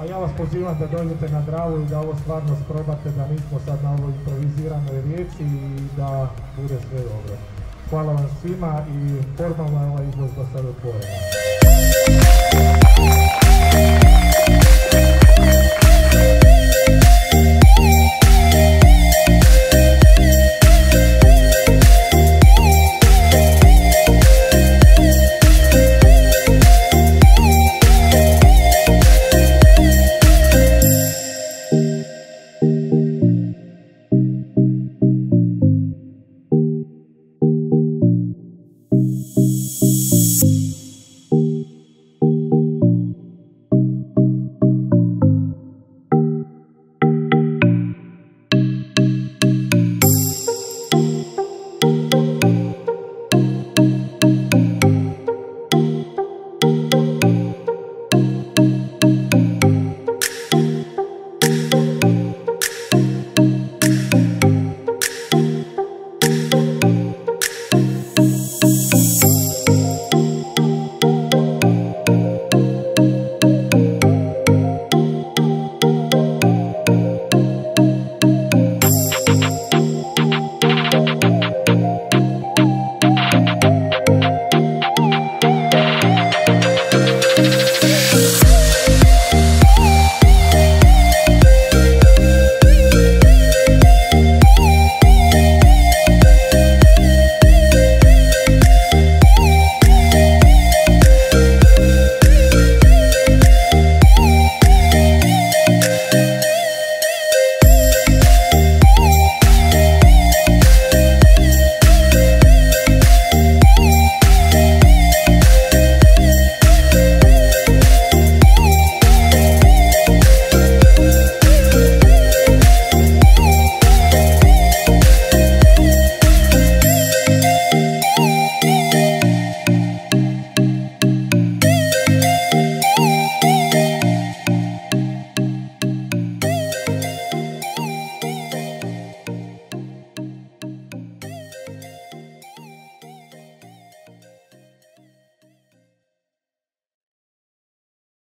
a ja vas pozivam da dođete na Dravu i da ovo stvarno sprobate, da nismo sad na ovoj improviziranoj riječi i da bude sve dobro. Hvala vam svima i formalno je ova izložba sad otvorena.